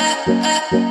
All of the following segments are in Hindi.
uh, uh. uh.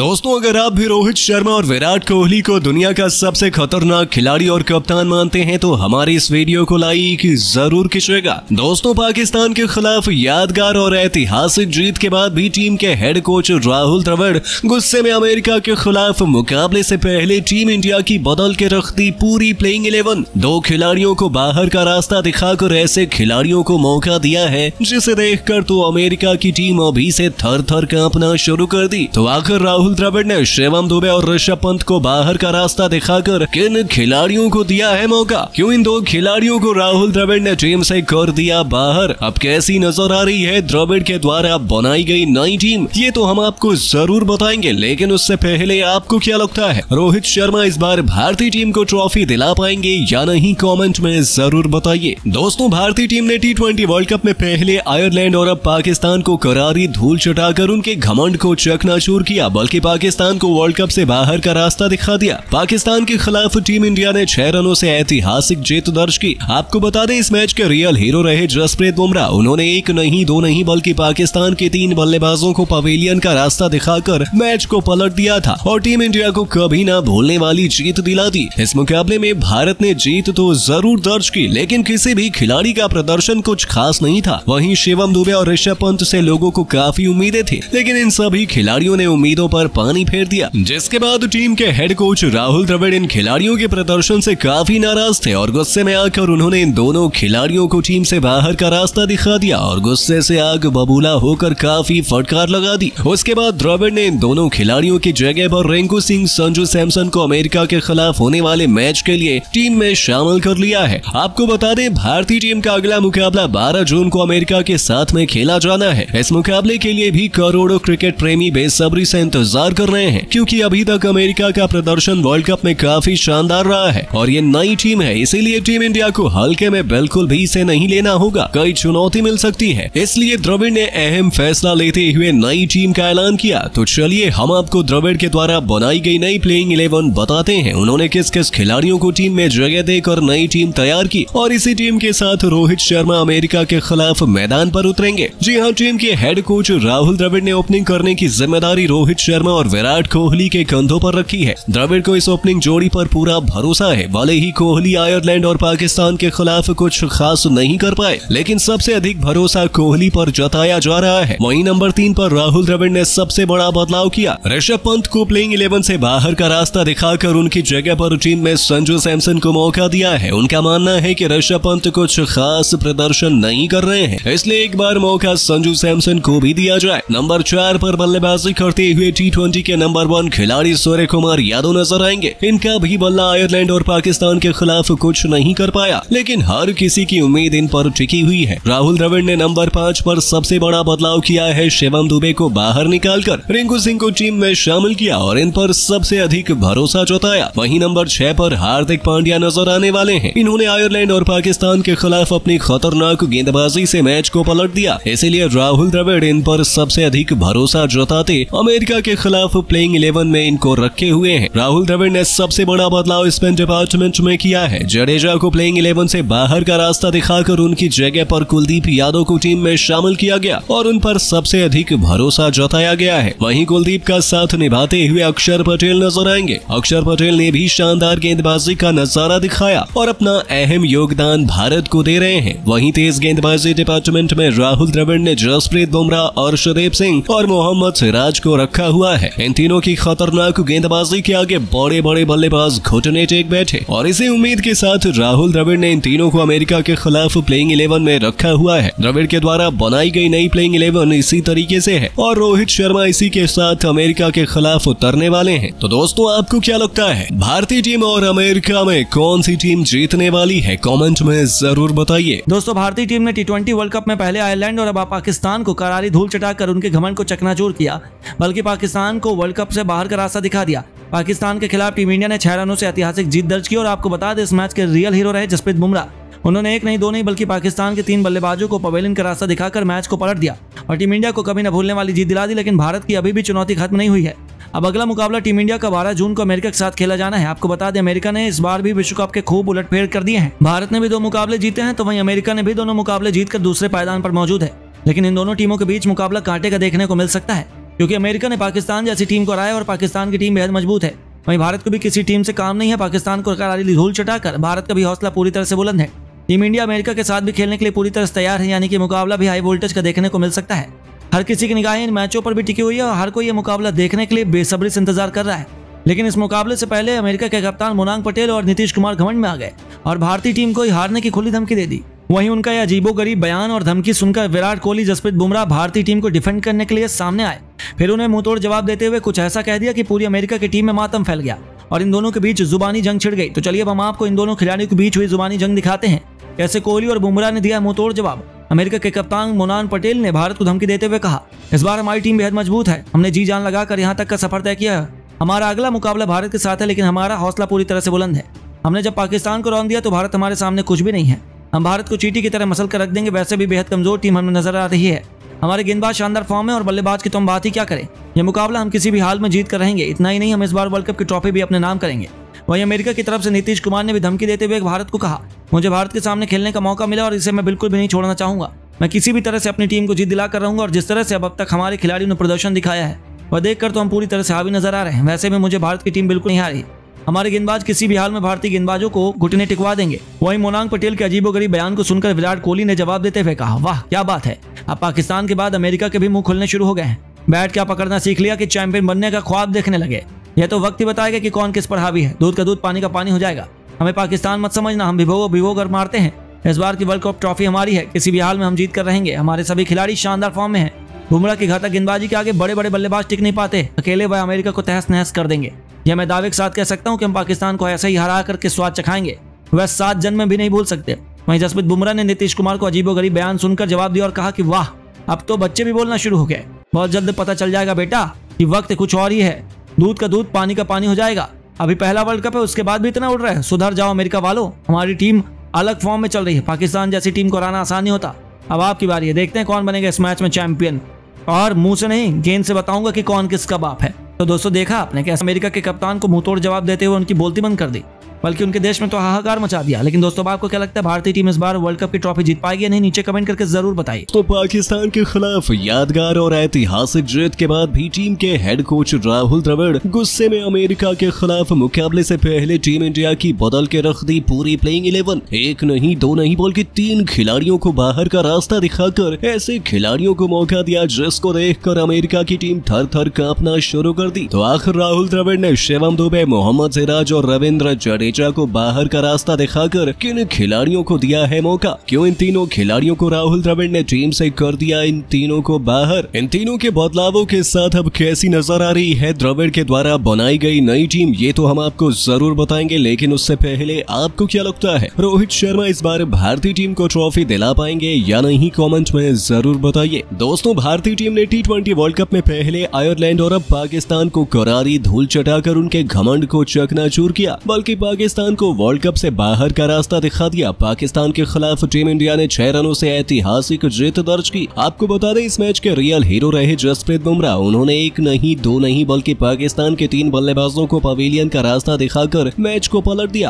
दोस्तों, अगर आप भी रोहित शर्मा और विराट कोहली को दुनिया का सबसे खतरनाक खिलाड़ी और कप्तान मानते हैं तो हमारी इस वीडियो को लाइक ज़रूर खींचेगा दोस्तों, पाकिस्तान के खिलाफ यादगार और ऐतिहासिक जीत के बाद भी टीम के हेड कोच राहुल द्रविड़ गुस्से में अमेरिका के खिलाफ मुकाबले से पहले टीम इंडिया की बदल के रख दी पूरी प्लेइंग इलेवन दो खिलाड़ियों को बाहर का रास्ता दिखाकर ऐसे खिलाड़ियों को मौका दिया है, जिसे देखकर तो अमेरिका की टीम अभी से थर थर कांपना शुरू कर दी। तो आखिर राहुल राहुल द्रविड़ ने शिवम दुबे और ऋषभ पंत को बाहर का रास्ता दिखाकर किन खिलाड़ियों को दिया है मौका? क्यों इन दो खिलाड़ियों को राहुल द्रविड़ ने टीम से कर दिया बाहर? अब कैसी नज़र आ रही है द्रविड़ के द्वारा बनाई गई नई टीम ये तो हम आपको ज़रूर बताएँगे, लेकिन उससे पहले आपको क्या लगता है? रोहित शर्मा इस बार भारतीय टीम को ट्रॉफी दिला पाएँगे या नहीं? कॉमेंट में ज़रूर बताइए। दोस्तों, भारतीय टीम ने टी वर्ल्ड कप में पहले आयरलैंड और अब पाकिस्तान को करारी धूल चटाकर उनके घमंड को चकनाचूर किया, बल्कि पाकिस्तान को वर्ल्ड कप से बाहर का रास्ता दिखा दिया। पाकिस्तान के खिलाफ टीम इंडिया ने छह रनों से ऐतिहासिक जीत दर्ज की। आपको बता दें, इस मैच के रियल हीरो रहे जसप्रीत बुमराह। उन्होंने एक नहीं, दो नहीं, बल्कि पाकिस्तान के तीन बल्लेबाजों को पवेलियन का रास्ता दिखाकर मैच को पलट दिया था और टीम इंडिया को कभी ना भूलने वाली जीत दिला दी। इस मुकाबले में भारत ने जीत तो ज़रूर दर्ज की, लेकिन किसी भी खिलाड़ी का प्रदर्शन कुछ खास नहीं था। वहीं शिवम दुबे और ऋषभ पंत से लोगों को काफ़ी उम्मीदें थी, लेकिन इन सभी खिलाड़ियों ने उम्मीदों पर पानी फेर दिया। जिसके बाद टीम के हेड कोच राहुल द्रविड़ इन खिलाड़ियों के प्रदर्शन से काफ़ी नाराज़ थे और गुस्से में आकर उन्होंने इन दोनों खिलाड़ियों को टीम से बाहर का रास्ता दिखा दिया और गुस्से से आग बबूला होकर काफ़ी फटकार लगा दी। उसके बाद द्रविड़ ने इन दोनों खिलाड़ियों की जगह पर रिंकू सिंह, संजू सैमसन को अमेरिका के खिलाफ होने वाले मैच के लिए टीम में शामिल कर लिया है। आपको बता दें, भारतीय टीम का अगला मुकाबला 12 जून को अमेरिका के साथ में खेला जाना है। इस मुकाबले के लिए भी करोड़ों क्रिकेट प्रेमी बेसब्री से इंतज़ार कर रहे हैं, क्योंकि अभी तक अमेरिका का प्रदर्शन वर्ल्ड कप में काफ़ी शानदार रहा है, और ये नई टीम है, इसीलिए टीम इंडिया को हल्के में बिल्कुल भी इसे नहीं लेना होगा। कई चुनौती मिल सकती है, इसलिए द्रविड़ ने अहम फैसला लेते हुए नई टीम का ऐलान किया। तो चलिए, हम आपको द्रविड़ के द्वारा बनाई गई नई प्लेइंग इलेवन बताते हैं। उन्होंने किस किस खिलाड़ियों को टीम में जगह देकर नई टीम तैयार की, और इसी टीम के साथ रोहित शर्मा अमेरिका के खिलाफ मैदान पर उतरेंगे। जी हाँ टीम के हेड कोच राहुल द्रविड़ ने ओपनिंग करने की ज़िम्मेदारी रोहित शर्मा और विराट कोहली के कंधों पर रखी है। द्रविड़ को इस ओपनिंग जोड़ी पर पूरा भरोसा है। भले ही कोहली आयरलैंड और पाकिस्तान के खिलाफ कुछ खास नहीं कर पाए, लेकिन सबसे अधिक भरोसा कोहली पर जताया जा रहा है। वही नंबर तीन पर राहुल द्रविड़ ने सबसे बड़ा बदलाव किया। ऋषभ पंत को प्लेइंग इलेवन से बाहर का रास्ता दिखाकर उनकी जगह पर टीम में संजू सैमसन को मौका दिया है। उनका मानना है की ऋषभ पंत कुछ खास प्रदर्शन नहीं कर रहे हैं, इसलिए एक बार मौका संजू सैमसन को भी दिया जाए। नंबर चार पर बल्लेबाजी करते हुए टी के नंबर वन खिलाड़ी सूर्य कुमार यादव नज़र आएँगे। इनका भी बल्ला आयरलैंड और पाकिस्तान के खिलाफ कुछ नहीं कर पाया, लेकिन हर किसी की उम्मीद इन पर टिकी हुई है। राहुल द्रविड़ ने नंबर पाँच पर सबसे बड़ा बदलाव किया है शिवम दुबे को बाहर निकालकर। रिंकू सिंह को टीम में शामिल किया और इन पर सबसे अधिक भरोसा जताया। वही नंबर छह पर हार्दिक पांड्या नज़र आने वाले हैं। इन्होंने आयरलैंड और पाकिस्तान के खिलाफ अपनी खतरनाक गेंदबाजी से मैच को पलट दिया। इसीलिए राहुल द्रविड़ इन पर सबसे अधिक भरोसा जताते अमेरिका के खिलाफ प्लेइंग इलेवन में इनको रखे हुए हैं। राहुल द्रविड़ ने सबसे बड़ा बदलाव स्पिन डिपार्टमेंट में किया है। जडेजा को प्लेइंग इलेवन से बाहर का रास्ता दिखाकर उनकी जगह पर कुलदीप यादव को टीम में शामिल किया गया और उन पर सबसे अधिक भरोसा जताया गया है। वहीं कुलदीप का साथ निभाते हुए अक्षर पटेल नज़र आएँगे। अक्षर पटेल ने भी शानदार गेंदबाजी का नज़ारा दिखाया और अपना अहम योगदान भारत को दे रहे हैं। वहीं तेज गेंदबाजी डिपार्टमेंट में राहुल द्रविड़ ने जसप्रीत बुमराह और शुदेव सिंह और मोहम्मद सिराज को रखा हुआ है। इन तीनों की खतरनाक गेंदबाजी के आगे बड़े बड़े बल्लेबाज घुटने टेक बैठे और इसी उम्मीद के साथ राहुल द्रविड़ ने इन तीनों को अमेरिका के खिलाफ प्लेइंग इलेवन में रखा हुआ है। द्रविड़ के द्वारा बनाई गई नई प्लेइंग इलेवन इसी तरीके से है और रोहित शर्मा इसी के साथ अमेरिका के खिलाफ उतरने वाले हैं। तो दोस्तों, आपको क्या लगता है, भारतीय टीम और अमेरिका में कौन सी टीम जीतने वाली है? कॉमेंट में ज़रूर बताइए। दोस्तों, भारतीय टीम ने टी वर्ल्ड कप में पहले आयरलैंड और अब पाकिस्तान को करारी धूल चटाकर उनके घमंड को चकनाचूर किया। बल्कि पाकिस्तान को वर्ल्ड कप से बाहर का रास्ता दिखा दिया। पाकिस्तान के खिलाफ टीम इंडिया ने छह रनों से ऐतिहासिक जीत दर्ज की और आपको बता दें, इस मैच के रियल हीरो रहे जसप्रीत बुमराह। उन्होंने एक नहीं, दो नहीं, बल्कि पाकिस्तान के तीन बल्लेबाजों को पवेलियन का रास्ता दिखाकर मैच को पलट दिया और टीम इंडिया को कभी न भूलने वाली जीत दिला दी, लेकिन भारत की अभी भी चुनौती खत्म नहीं हुई है। अब अगला मुकाबला टीम इंडिया का 12 जून को अमेरिका के साथ खेला जाना है। आपको बता दें, अमेरिका ने इस बार भी विश्व कप के खूब उलटफेर कर दिए हैं। भारत ने भी दो मुकाबले जीते हैं तो वहीं अमेरिका ने भी दोनों मुकाबले जीतकर दूसरे पायदान पर मौजूद है। लेकिन इन दोनों टीमों के बीच मुकाबला कांटे का देखने को मिल सकता है। क्योंकि अमेरिका ने पाकिस्तान जैसी टीम को हराया और पाकिस्तान की टीम बेहद मज़बूत है। वहीं भारत को भी किसी टीम से काम नहीं है। पाकिस्तान को करारी धूल चटाकर भारत का भी हौसला पूरी तरह से बुलंद है। टीम इंडिया अमेरिका के साथ भी खेलने के लिए पूरी तरह से तैयार है, यानी कि मुकाबला भी हाई वोल्टेज का देखने को मिल सकता है। हर किसी की निगाहें इन मैचों पर भी टिकी हुई है और हर कोई ये मुकाबला देखने के लिए बेसब्री से इंतज़ार कर रहा है। लेकिन इस मुकाबले से पहले अमेरिका के कप्तान मोनांग पटेल और नीतीश कुमार घमंड में आ गए और भारतीय टीम को ही हारने की खुली धमकी दे दी। वहीं उनका यह अजीबो गरीब बयान और धमकी सुनकर विराट कोहली, जसप्रीत बुमराह भारतीय टीम को डिफेंड करने के लिए सामने आए। फिर उन्हें मुंहतोड़ जवाब देते हुए कुछ ऐसा कह दिया कि पूरी अमेरिका की टीम में मातम फैल गया और इन दोनों के बीच जुबानी जंग छिड़ गई। तो चलिए अब हम आपको इन दोनों खिलाड़ियों के बीच हुई जुबानी जंग दिखाते हैं। कैसे कोहली और बुमराह ने दिया मुंहतोड़ जवाब। अमेरिका के कप्तान मोनान पटेल ने भारत को धमकी देते हुए कहा, इस बार हमारी टीम बेहद मज़बूत है। हमने जी जान लगाकर यहाँ तक का सफ़र तय किया है। हमारा अगला मुकाबला भारत के साथ है, लेकिन हमारा हौसला पूरी तरह से बुलंद है। हमने जब पाकिस्तान को रौन दिया तो भारत हमारे सामने कुछ भी नहीं है। हम भारत को चीटी की तरह मसल कर रख देंगे, वैसे भी बेहद कमज़ोर टीम हमें नज़र आ रही है। हमारे गेंदबाज शानदार फॉर्म है और बल्लेबाज की तो हम बात ही क्या करें? यह मुकाबला हम किसी भी हाल में जीत कर रहेंगे, इतना ही नहीं, हम इस बार वर्ल्ड कप की ट्रॉफी भी अपने नाम करेंगे। वहीं अमेरिका की तरफ़ से नीतीश कुमार ने भी धमकी देते हुए भारत को कहा, मुझे भारत के सामने खेलने का मौका मिला और इसे मैं बिल्कुल भी नहीं छोड़ना चाहूँगा। मैं किसी भी तरह से अपनी टीम को जीत दिला कर रहूँगा और जिस तरह से अब अब तक हमारे खिलाड़ियों ने प्रदर्शन दिखाया है, वह देखकर तो हम पूरी तरह से हावी नज़र आ रहे हैं। वैसे भी मुझे भारत की टीम बिल्कुल नहीं हारी। हमारे गेंदबाज किसी भी हाल में भारतीय गेंदबाजों को घुटने टिकवा देंगे। वहीं मोनांग पटेल के अजीबोगरीब बयान को सुनकर विराट कोहली ने जवाब देते हुए कहा, वाह, क्या बात है। अब पाकिस्तान के बाद अमेरिका के भी मुँह खुलने शुरू हो गए हैं। बैट क्या पकड़ना सीख लिया कि चैंपियन बनने का ख्वाब देखने लगे? यह तो वक्त ही बताएगा कि कौन किस पर हावी है। दूध का दूध, पानी का पानी हो जाएगा। हमें पाकिस्तान मत समझना, हम भिभो भिभो कर मारते हैं। इस बार की वर्ल्ड कप ट्रॉफी हमारी है। किसी भी हाल में हम जीत कर रहेंगे। हमारे सभी खिलाड़ी शानदार फॉर्म में हैं। बुमराह की घातक गेंदबाजी के आगे बड़े बड़े बल्लेबाज टिक नहीं पाते। अकेले वह अमेरिका को तहस नहस कर देंगे। यह मैं दावे के साथ कह सकता हूँ कि हम पाकिस्तान को ऐसे ही हरा करके स्वाद चखाएँगे। वह सात जन्म में भी नहीं भूल सकते। वहीं जसप्रीत बुमराह ने नीतीश कुमार को अजीबो गरीब बयान सुनकर जवाब दिया और कहा कि, वाह, अब तो बच्चे भी बोलना शुरू हो गए। बहुत जल्द पता चल जाएगा बेटा कि वक्त कुछ और ही है। दूध का दूध, पानी का पानी हो जाएगा। अभी पहला वर्ल्ड कप है, उसके बाद भी इतना उड़ रहा है। सुधर जाओ अमेरिका वालों, हमारी टीम अलग फॉर्म में चल रही है। पाकिस्तान जैसी टीम को हराना आसान नहीं होता। अब आपकी बारी है, देखते हैं कौन बनेगा इस मैच में चैंपियन। और मुँह से नहीं, गेंद से बताऊँगा कि कौन किसका बाप है। तो दोस्तों देखा आपने कि अमेरिका के कप्तान को मुँह तोड़ जवाब देते हुए उनकी बोलती बंद कर दी। बल्कि उनके देश में तो हाहाकार मचा दिया। लेकिन दोस्तों आपको क्या लगता है, भारतीय टीम इस बार वर्ल्ड कप की ट्रॉफी जीत पाएगी नहीं? नीचे कमेंट करके ज़रूर बताइए। तो पाकिस्तान के खिलाफ यादगार और ऐतिहासिक जीत के बाद भी टीम के हेड कोच राहुल द्रविड़ गुस्से में अमेरिका के खिलाफ मुकाबले से पहले टीम इंडिया की बदल के रख दी पूरी प्लेइंग इलेवन एक नहीं, दो नहीं, बल्कि तीन खिलाड़ियों को बाहर का रास्ता दिखाकर ऐसे खिलाड़ियों को मौका दिया, जिसको देखकर अमेरिका की टीम थर थर कांपना शुरू कर दी। तो आखिर राहुल द्रविड़ ने शिवम दुबे, मोहम्मद सिराज और रविंद्र जडेजा को बाहर का रास्ता दिखाकर किन खिलाड़ियों को दिया है मौका? क्यों इन तीनों खिलाड़ियों को राहुल द्रविड़ ने टीम से कर दिया इन तीनों को बाहर? इन तीनों के बदलावों के साथ अब कैसी नज़र आ रही है द्रविड़ के द्वारा बनाई गई नई टीम? ये तो हम आपको ज़रूर बताएँगे, लेकिन उससे पहले आपको क्या लगता है? रोहित शर्मा इस बार भारतीय टीम को ट्रॉफी दिला पाएँगे या नहीं? कॉमेंट में ज़रूर बताइए। दोस्तों, भारतीय टीम ने टी वर्ल्ड कप में पहले आयरलैंड और अब पाकिस्तान को करारी धूल चटाकर उनके घमंड को चकनाचूर किया, बल्कि पाकिस्तान को वर्ल्ड कप से बाहर का रास्ता दिखा दिया। पाकिस्तान के खिलाफ टीम इंडिया ने छह रनों से ऐतिहासिक जीत दर्ज की। आपको बता दें, इस मैच के रियल हीरो रहे जसप्रीत बुमराह। उन्होंने एक नहीं, दो नहीं, बल्कि पाकिस्तान के तीन बल्लेबाजों को पवेलियन का रास्ता दिखाकर मैच को पलट दिया।